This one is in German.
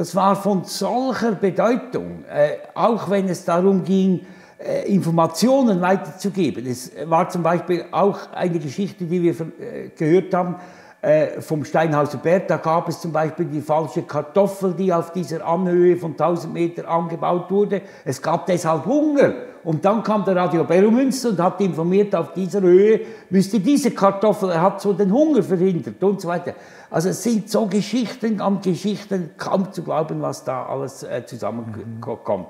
das war von solcher Bedeutung, äh, auch wenn es darum ging, äh, Informationen weiterzugeben. Es war zum Beispiel auch eine Geschichte, die wir äh, gehört haben, äh, vom Steinhauser Berg, da gab es zum Beispiel die falsche Kartoffel, die auf dieser Anhöhe von 1000 Meter angebaut wurde. Es gab deshalb Hunger. Und dann kam der Radio Beromünster und hat informiert, auf dieser Höhe müsste diese Kartoffel, er hat so den Hunger verhindert und so weiter. Also es sind so Geschichten an Geschichten, kaum zu glauben, was da alles äh, zusammenkommt.